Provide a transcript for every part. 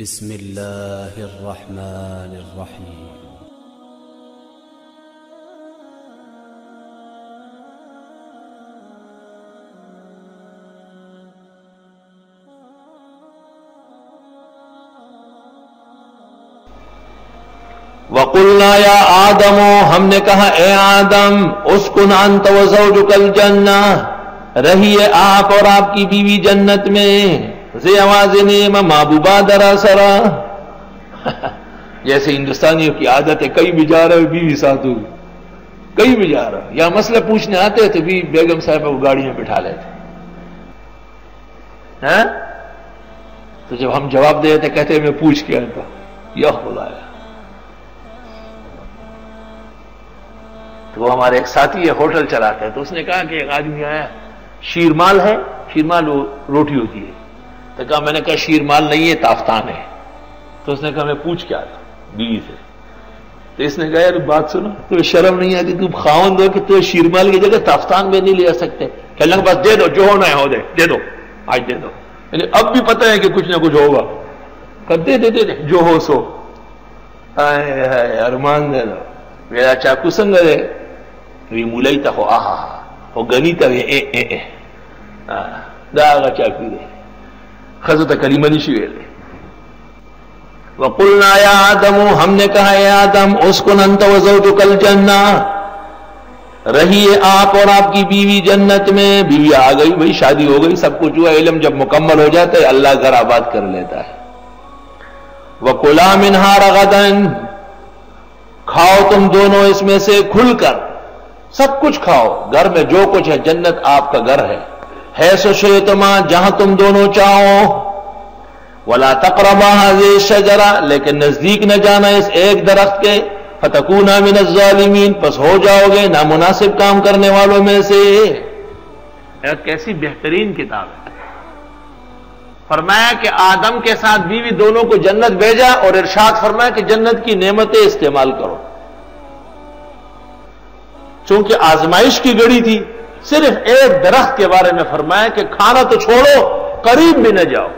بسم الله الرحمن الرحيم وقلنا یا آدم، ہم نے کہا، اے آدم، اسکن انت وزوجک الجنہ، رہیے آپ اور آپ کی بیوی جنت میں۔ زی آواز نیم محبوبہ درا سرا۔ جیسے ہندوستانیوں کی عادت ہے کئی بھی جا رہے بیوی ساتھ کئی بھی جا رہا یا مسئلہ پوچھنے آتے تو بھی بیگم صاحب وہ گاڑی میں بٹھا لیتے۔ ہیں تو جب ہم جواب دے تھے کہتے میں پوچھ کے آتا یا بلایا تو وہ ہمارے ایک ساتھی ہے ہوٹل چلاتے ہیں۔ تو اس نے کہا کہ ایک آدمی آیا شیرمال ہے۔ شیرمال روٹی ہوتی ہے۔ تو کہا، میں نے کہا شیرمال نہیں ہے، تافتان ہے۔ تو اس نے کہا، میں پوچھ کے آتا بیوی سے۔ تو اس نے کہا، یار بات سنو تو شرم نہیں آتی؟ تم خاون دو کہ تو شیرمال کی جگہ تافتان میں نہیں لے سکتے۔ کہ اللہ کے دے دو، جو ہونا ہے ہو دے دے دو۔ آج دے دو۔ یعنی اب بھی پتہ ہے کہ کچھ نہ کچھ ہوگا۔ کہ دے دے دے دے، جو ہو سو۔ ارمان دے دو۔ میرا چاقو سنگ دے۔ وی مولای ته خو آها خو غنی ته اے اے اے۔ دا هغه چاپی دی خزو ته کلمه نشي ویل وقلنا یا آدم، ہم نے کہا اے آدم، اسکن انت وزوجک الجنہ۔ رہیے آپ اور آپ کی بیوی جنت میں۔ بیوی آ گئی، بھئی شادی ہو گئی، سب کچھ ہوا۔ علم جب مکمل ہو جاتا ہے، اللہ گھر آباد کر لیتا ہے۔ وَقُلَا مِنْهَا رَغَدًا۔ کھاؤ تم دونوں اس میں سے، کھل کر۔ سب کچھ کھاؤ۔ گھر میں جو کچھ ہے، جنت آپ کا گھر ہے۔ ہے سو شیتما جہاں تم دونوں چاہو۔ ولا تقربا حاضر شجرا لیکن نزدیک نہ جانا اس ایک درخت کے۔ فتکون من الظالمین پس ہو جاؤ گے نامناسب کام کرنے والوں میں سے۔ کیسی بہترین کتاب ہے۔ فرمایا کہ آدم کے ساتھ بیوی دونوں کو جنت بھیجا اور ارشاد فرمایا کہ جنت کی نعمتیں استعمال کرو۔ چونکہ آزمائش کی گڑی تھی۔ صرف ایک درخت کے بارے میں فرمایا کہ کھانا تو چھوڑو، قریب بھی نہ جاؤ۔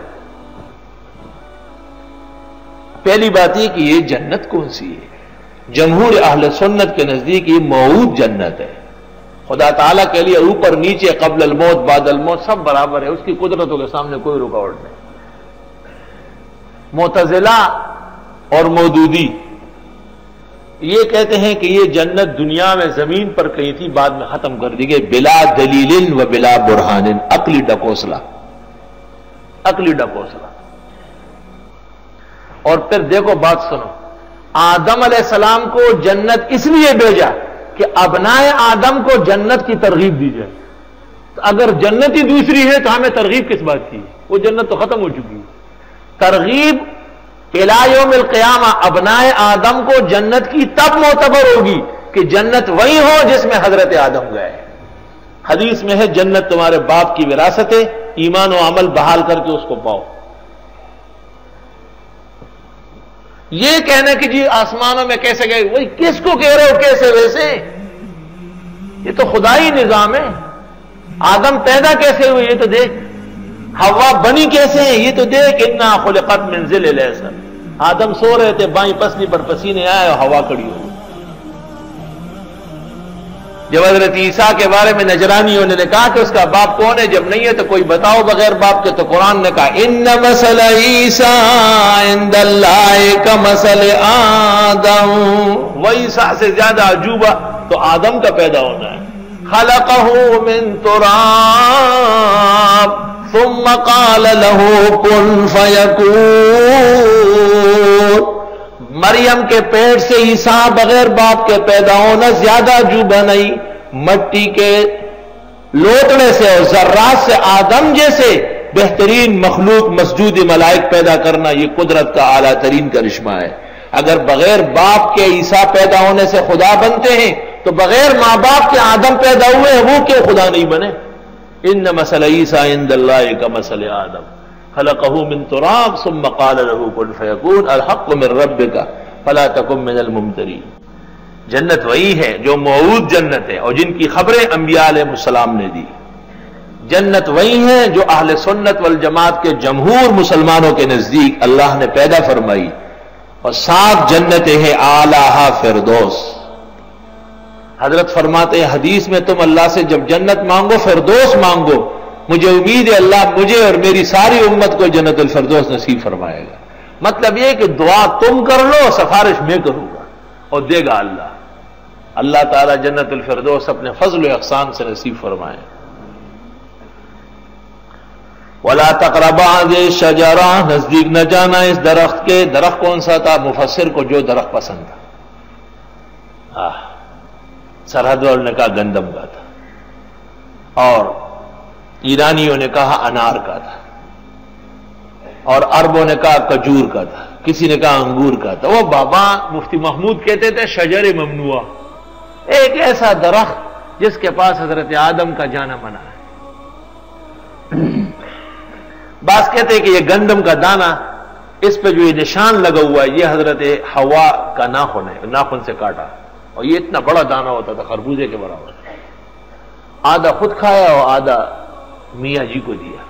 پہلی بات یہ کہ یہ جنت کون سی ہے؟ جمہور اہل سنت کے نزدیک یہ موعود جنت ہے۔ خدا تعالیٰ کے لیے اوپر نیچے قبل الموت، بعد الموت سب برابر ہے، اس کی قدرتوں کے سامنے کوئی رکاوٹ نہیں۔ معتزلہ اور مودودی یہ کہتے ہیں کہ یہ جنت دنیا میں زمین پر کہیں تھی، بعد میں ختم کر دی گئی۔ بلا دلیل و بلا برہان عقلی ڈکوسلا عقلی ڈکوسلا اور پھر دیکھو بات سنو۔ آدم علیہ السلام کو جنت اس لیے بھیجا کہ ابنائے آدم کو جنت کی ترغیب دی جائے اگر جنت ہی دوسری ہے تو ہمیں ترغیب کس بات کی؟ وہ جنت تو ختم ہو چکی۔ ہے ترغیب یوم القیامہ ابنائے آدم کو جنت کی تب معتبر ہوگی کہ جنت وہی ہو جس میں حضرت آدم گئے حدیث میں ہے، جنت تمہارے باپ کی وراثت ہے ایمان و عمل بحال کر کے اس کو پاؤ۔ یہ کہنا کہ جی آسمانوں میں کیسے گئے، وہی کس کو کہہ رہے ہو، کیسے ویسے؟ یہ تو خدائی نظام ہے۔ آدم پیدا کیسے ہوئے یہ تو دیکھ۔ ہوا بنی کیسے ہیں؟ یہ تو دیکھ۔ اتنا خلقت منزل علیہ آدم سو رہے تھے، بائیں پسلی پر پسینے آئے اور ہوا کڑی ہو جب حضرت عیسیٰ کے بارے میں نجرانیوں نے کہا کہ اس کا باپ کون ہے، جب نہیں ہے تو کوئی بتاؤ بغیر باپ کے، تو قرآن نے کہا، ان مسل عیسیٰ عند اللہ کا مسل آدم. وہ عیسیٰ سے زیادہ عجوبہ تو آدم کا پیدا ہونا ہے۔ خلقہ من تراب۔ ثم قال له كن فيكون۔ مریم کے پیٹ سے عیسیٰ بغیر باپ کے پیدا ہونا زیادہ عجوبہ نہیں، مٹی کے لوٹنے سے اور ذرات سے آدم جیسے بہترین مخلوق مسجود ملائک پیدا کرنا یہ قدرت کا اعلیٰ ترین کرشمہ ہے۔ اگر بغیر باپ کے عیسیٰ پیدا ہونے سے خدا بنتے ہیں، تو بغیر ماں باپ کے آدم پیدا ہوئے ہیں، وہ کیوں خدا نہیں بنے؟ ان مسل عیسیٰ عند اللہ کا مسل آدم. خلقه من تراب ثم قال له كن فيكون. الحق من ربك فلا تكن من الممترين. جنت وہی ہے جو موعود جنت ہے اور جن کی خبریں انبیاء علیہ السلام نے دی. جنت وہی ہے جو اہل سنت والجماعت کے جمہور مسلمانوں کے نزدیک اللہ نے پیدا فرمائی. اور سات جنتیں ہیں آلہ فردوس. حضرت فرماتے ہیں، حدیث میں تم اللہ سے جب جنت مانگو، فردوس مانگو، مجھے امید ہے اللہ مجھے اور میری ساری امت کو جنت الفردوس نصیب فرمائے گا۔ مطلب یہ کہ دعا تم کر لو، سفارش میں کروں گا۔ اور دے گا اللہ۔ اللہ تعالیٰ جنت الفردوس اپنے فضل و اقسام سے نصیب فرمائے۔ ولا تقربا شجرا نزدیک نہ جانا اس درخت کے۔ درخت کون سا تھا؟ مفسر کو جو درخت پسند تھا۔ سرحد والوں نے کہا گندم کا تھا۔ اور ایرانیوں نے کہا انار کا تھا۔ اور اربوں نے کہا کجور کا تھا۔ کسی نے کہا انگور کا تھا۔ وہ بابا مفتی محمود کہتے تھے شجر ممنوع ایک ایسا درخت جس کے پاس حضرت آدم کا جانا منع ہے۔ بعض کہتے ہیں کہ یہ گندم کا دانا اس پہ جو یہ نشان لگا ہوا ہے، یہ حضرت ہوا کا ناخن ہے، ناخن سے کاٹا۔ اور یہ اتنا بڑا دانا ہوتا تھا خربوزے کے برابر۔ آدھا خود کھایا اور آدھا میاں جی کو دیا۔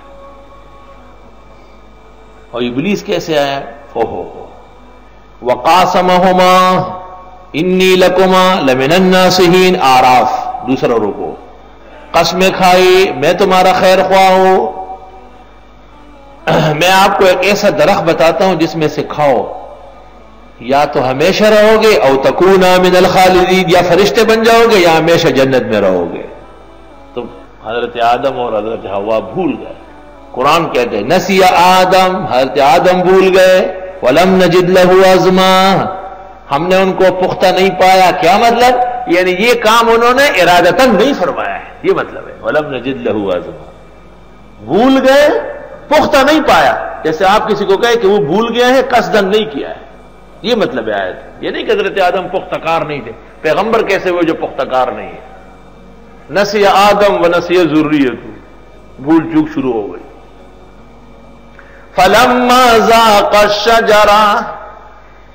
اور ابلیس کیسے آیا؟ او ہو ہو۔ وقاسم ہوما انی لکما لمن الناسین آراف، دوسرا رکو۔ قسمیں کھائی، میں تمہارا خیر خواہ ہوں۔ میں آپ کو ایک ایسا درخت بتاتا ہوں جس میں سے کھاؤ۔ یا تو ہمیشہ رہو گے او تکونا من الخالدین، یا فرشتے بن جاؤ گے یا ہمیشہ جنت میں رہو گے۔ تو حضرت آدم اور حضرت ہوا بھول گئے۔ قرآن کہتے ہیں نسی آدم، حضرت آدم بھول گئے۔ ولم نجد لہو ازما ہم نے ان کو پختہ نہیں پایا۔ کیا مطلب؟ یعنی یہ کام انہوں نے ارادتن نہیں فرمایا ہے۔ یہ مطلب ہے، ولم نجد لہو ازما بھول گئے، پختہ نہیں پایا۔ جیسے آپ کسی کو کہے کہ وہ بھول گیا ہے قصدن نہیں کیا ہے۔ یہ مطلب ہے آیت۔ یہ نہیں کہ حضرت آدم پختہ کار نہیں تھے۔ پیغمبر کیسے ہوئے جو پختہ کار نہیں ہے؟ نسی آدم و نسی ضروری ہے بھول چوک شروع ہو گئی۔ فلم الشجرہ۔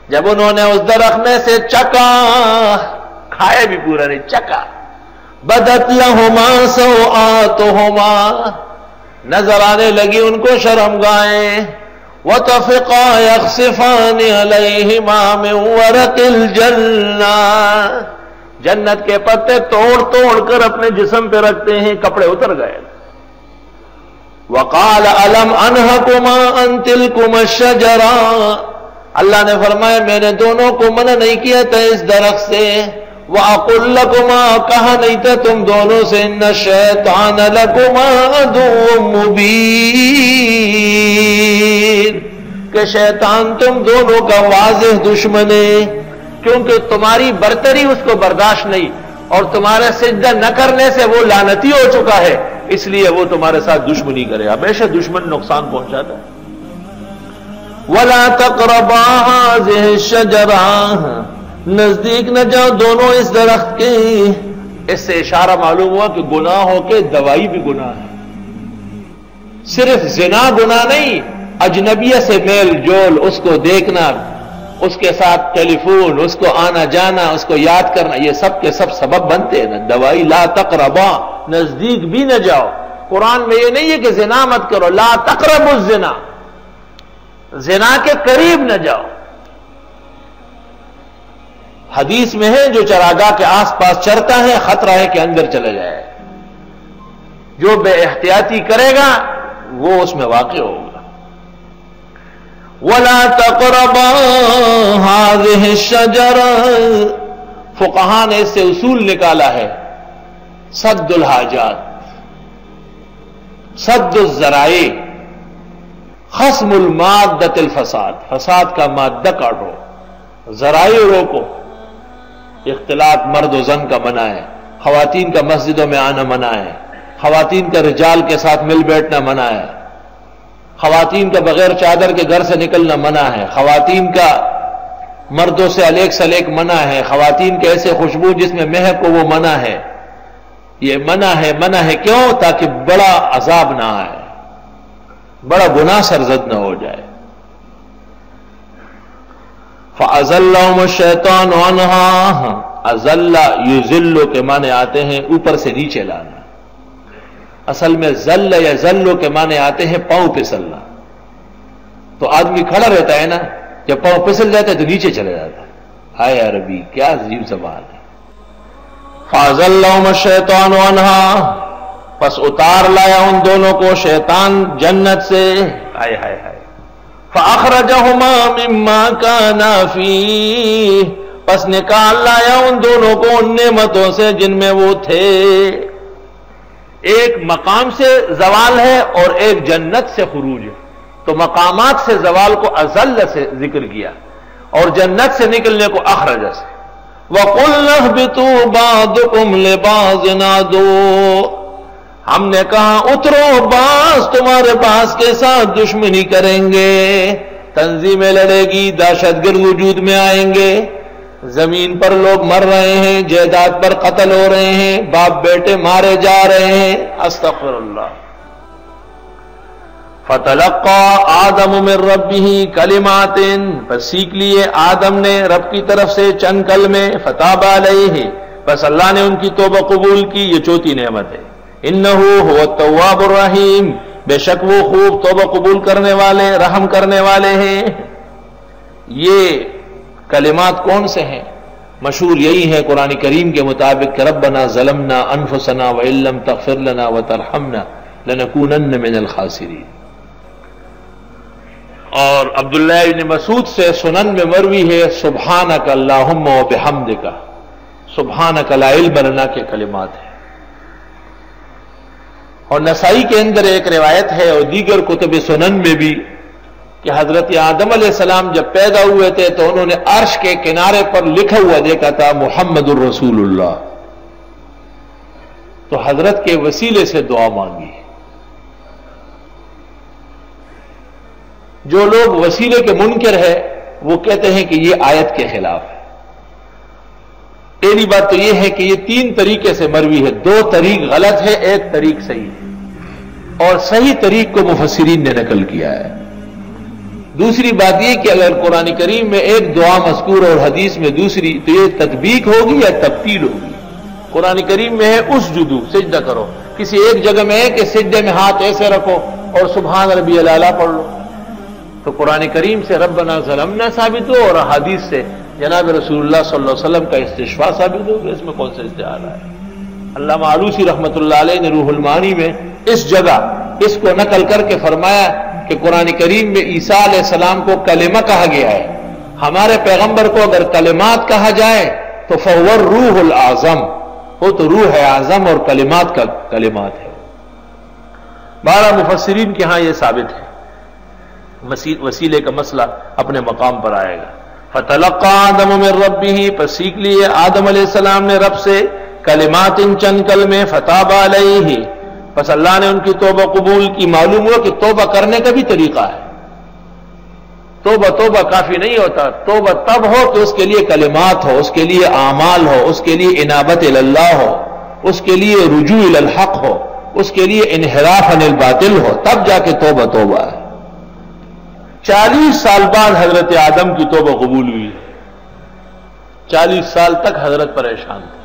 جب انہوں نے اس درخت میں سے چکا کھایا بھی پورا نہیں، چکا۔ بدت لہما سو آتہما نظر آنے لگی ان کو شرم گائیں وَتَفِقَا يَخْصِفَانِ عَلَيْهِمَا مِنْ وَرَقِ الْجَنَّةِ. جنت کے پتے توڑ توڑ کر اپنے جسم پہ رکھتے ہیں، کپڑے اتر گئے۔ وَقَالَ أَلَمْ أَنْهَكُمَا أَنْ تِلْكُمَ الشَّجَرَا۔ اللہ نے فرمایا، میں نے دونوں کو منع نہیں کیا تھا اس درخت سے۔ وَأَقُلْ لَكُمَا، کہا نہیں تھا تم دونوں سے ان شیطان لکما عدو مبین کہ شیطان تم دونوں کا واضح دشمن ہے، کیونکہ تمہاری برتری اس کو برداشت نہیں اور تمہارے سجدہ نہ کرنے سے وہ لانتی ہو چکا ہے، اس لیے وہ تمہارے ساتھ دشمنی کرے۔ ہمیشہ دشمن نقصان پہنچاتا ہے۔ وَلَا تَقْرَبَا هَذِهِ نزدیک نہ جاؤ دونوں اس درخت کے۔ اس سے اشارہ معلوم ہوا کہ گناہوں کے دوائی بھی گناہ ہے صرف زنا گناہ نہیں اجنبیہ سے میل جول، اس کو دیکھنا، اس کے ساتھ ٹیلی فون اس کو آنا جانا، اس کو یاد کرنا، یہ سب کے سب سبب بنتے ہیں نا۔ دوائی لا تقربا، نزدیک بھی نہ جاؤ۔ قرآن میں یہ نہیں ہے کہ زنا مت کرو، لا تقرب الزنا۔ زنا کے قریب نہ جاؤ۔ حدیث میں ہے، جو چراگاہ کے آس پاس چرتا ہے، خطرہ ہے کہ اندر چلے جائے۔ جو بے احتیاطی کرے گا، وہ اس میں واقع ہوگا۔ ولا تقرب هذه الشجره فقہا نے اس سے اصول نکالا ہے۔ سد الحاجات۔ سد الذرائع۔ خسم المادت الفساد۔ فساد کا مادہ کاٹو۔ ذرائع روکو۔ اختلاط مرد و زن کا منع ہے۔ خواتین کا مسجدوں میں آنا منع ہے۔ خواتین کا رجال کے ساتھ مل بیٹھنا منع ہے۔ خواتین کا بغیر چادر کے گھر سے نکلنا منع ہے، خواتین کا مردوں سے الیک سلیک منع ہے، خواتین کے ایسے خوشبو جس میں مہک کو وہ منع ہے۔ یہ منع ہے منع ہے کیوں؟ تاکہ بڑا عذاب نہ آئے، بڑا گناہ سرزد نہ ہو جائے۔ فضل شیطان ازل یو ذلو کے معنی آتے ہیں اوپر سے نیچے لانا۔ اصل میں زل یا زلو کے معنی آتے ہیں پاؤں پسلنا تو آدمی کھڑا رہتا ہے نا، جب پاؤں پسل جاتا ہے تو نیچے چلے جاتا ہے۔ ہائے عربی کیا عجیب زبان ہے۔ فاضل شیتان عنہا پس اتار لایا ان دونوں کو شیطان جنت سے۔ ہائے ہائے ہائے فاخرجہما مما کانا فی پس نکال لایا ان دونوں کو ان نعمتوں سے جن میں وہ تھے۔ ایک مقام سے زوال ہے اور ایک جنت سے خروج ہے۔ تو مقامات سے زوال کو ازل سے ذکر کیا اور جنت سے نکلنے کو اخرج سے۔ وَقُلْ نَهْبِتُوا بَعْضُكُمْ لِبَعْضٍ عَدُوٌّ ہم نے کہا، اترو باس تمہارے پاس کے ساتھ دشمنی کریں گے۔ تنظیمیں لڑے گی دہشت گرد وجود میں آئیں گے۔ زمین پر لوگ مر رہے ہیں، جائیداد پر قتل ہو رہے ہیں، باپ بیٹے مارے جا رہے ہیں۔ استغفر اللہ۔ فتلقا آدم من ربه کلمات پس سیکھ لیے آدم نے رب کی طرف سے چند کلمے۔ فتاب علیہ۔ پس اللہ نے ان کی توبہ قبول کی، یہ چوتھی نعمت ہے۔ انہو هو التواب الرحیم۔ بے شک وہ خوب توبہ قبول کرنے والے، رحم کرنے والے ہیں۔ یہ کلمات کون سے ہیں؟ مشہور یہی ہے قرآن کریم کے مطابق ربنا ظلمنا انفسنا وان لم تغفر لنا وترحمنا لنکونن من الخاسرین۔ اور عبداللہ ابن مسعود سے سنن میں مروی ہے، سبحانک اللہم و بحمدکا سبحانک لا علم لنا کے کلمات ہیں۔ اور نسائی کے اندر ایک روایت ہے اور دیگر کتب سنن میں بھی کہ حضرت آدم علیہ السلام جب پیدا ہوئے تھے تو انہوں نے عرش کے کنارے پر لکھا ہوا دیکھا تھا محمد الرسول اللہ۔ تو حضرت کے وسیلے سے دعا مانگی۔ جو لوگ وسیلے کے منکر ہے وہ کہتے ہیں کہ یہ آیت کے خلاف ہے۔ پہلی بات تو یہ ہے کہ یہ تین طریقے سے مروی ہے۔ دو طریق غلط ہے، ایک طریق صحیح ہے۔ اور صحیح طریق کو مفسرین نے نقل کیا ہے۔ دوسری بات یہ کہ اگر قرآن کریم میں ایک دعا مذکور اور حدیث میں دوسری، تو یہ تطبیق ہوگی یا تبدیل ہوگی؟ قرآن کریم میں ہے اس جدو، سجدہ کرو۔ کسی ایک جگہ میں ہے کہ سجدے میں ہاتھ ایسے رکھو اور سبحان ربی اللہ پڑھ لو۔ تو قرآن کریم سے ربنا ظلمنا ثابت ہو اور حدیث سے جناب رسول اللہ صلی اللہ علیہ وسلم کا استشفا ثابت ہو گیا اس میں کون سا اشتہار ہے۔ اللہ معلوسی رحمت اللہ علیہ نے روح المانی میں اس جگہ اس کو نقل کر کے فرمایا کہ قرآن کریم میں عیسیٰ علیہ السلام کو کلمہ کہا گیا ہے۔ ہمارے پیغمبر کو اگر کلمات کہا جائے تو فور روح العظم، وہ تو روح اعظم اور کلمات کا کلمات ہے۔ بارہ مفسرین کے ہاں یہ ثابت ہے۔ وسیلے کا مسئلہ اپنے مقام پر آئے گا۔ فتلقا آدم میں رب ہی پر سیکھ لیے آدم علیہ السلام نے رب سے کلمات ان چند کل میں فتح علیہ پس اللہ نے ان کی توبہ قبول کی، معلوم ہوا کہ توبہ کرنے کا بھی طریقہ ہے۔ توبہ توبہ کافی نہیں ہوتا۔ توبہ تب ہو کہ اس کے لیے کلمات ہو، اس کے لیے اعمال ہو، اس کے لیے انابت اللہ ہو، اس کے لیے رجوع الحق ہو، اس کے لیے انحراف عن الباطل ہو۔ تب جا کے توبہ توبہ ہے۔ چالیس سال بعد حضرت آدم کی توبہ قبول ہوئی چالیس سال تک حضرت پریشان تھے۔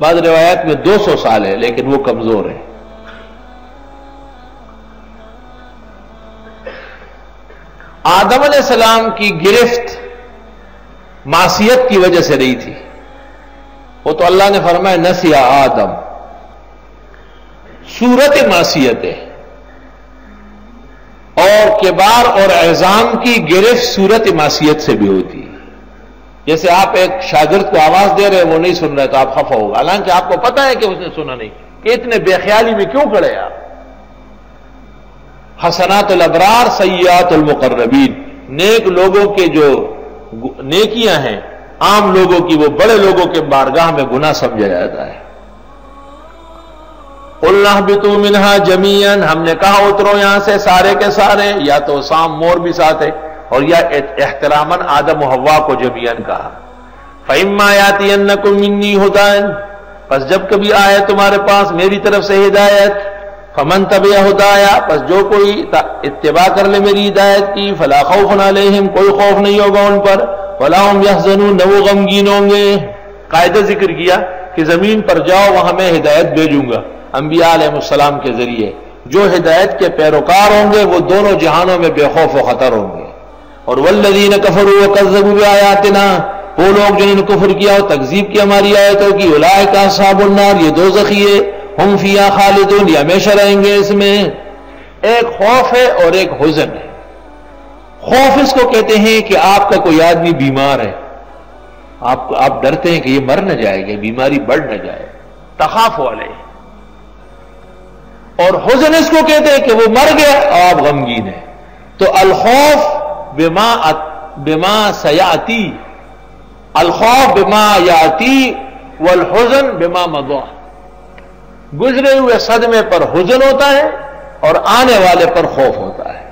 بعض روایات میں دو سو سال ہے، لیکن وہ کمزور ہے آدم علیہ السلام کی گرفت معصیت کی وجہ سے رہی تھی۔ وہ تو اللہ نے فرمایا نسیا آدم۔ صورت معصیت ہے۔ اور کبار اور اعزام کی گرفت صورت معصیت سے بھی ہوتی۔ ہے جیسے آپ ایک شاگرد کو آواز دے رہے ہیں، وہ نہیں سن رہے تو آپ خفا ہوگا حالانکہ آپ کو پتا ہے کہ اس نے سنا نہیں۔ کہ اتنے بے خیالی میں کیوں کھڑے آپ؟ حسنات الابرار سیات المقربین۔ نیک لوگوں کے جو نیکیاں ہیں، عام لوگوں کی وہ بڑے لوگوں کے بارگاہ میں گناہ سمجھا جاتا ہے۔ اللہ بتو منہا جمین ہم نے کہا، اترو یہاں سے سارے کے سارے، یا تو سام مور بھی ساتھ ہے، اور یا احترام آدم و ہوا کو جمین کہا۔ فہما یاتی ان کو منی ہوتا بس جب کبھی آئے تمہارے پاس میری طرف سے ہدایت فمن طب ہدایا بس جو کوئی اتباع کر لے میری ہدایت کی، فلا خوف نہ کوئی خوف نہیں ہوگا ان پر۔ فلاحم یا نہ وہ غمگین ہوں گے۔ قاعدہ ذکر کیا کہ زمین پر جاؤ، وہاں میں ہدایت بھیجوں گا۔ انبیاء علیہ السلام کے ذریعے۔ جو ہدایت کے پیروکار ہوں گے، وہ دونوں جہانوں میں بے خوف و خطر ہوں گے۔ اور ولدین کفر و قزب آیاتنا وہ لوگ جنہوں نے کفر کیا اور تقزیب کی ہماری آیتوں کی الائے کا صاب النار، یہ دو ذخیے ہم فیا خالدون، یہ ہمیشہ رہیں گے اس میں۔ ایک خوف ہے اور ایک حزن ہے۔ خوف اس کو کہتے ہیں کہ آپ کا کوئی آدمی بیمار ہے۔ آپ آپ ڈرتے ہیں کہ یہ مر نہ جائے گا بیماری بڑھ نہ جائے۔ تخاف والے اور حزن اس کو کہتے ہیں کہ وہ مر گیا اور آپ غمگین ہیں۔ تو الخوف بما بما سیاتی۔ الخوف بما یاتی والحزن بما مدوا گزرے ہوئے صدمے پر حزن ہوتا ہے اور آنے والے پر خوف ہوتا ہے۔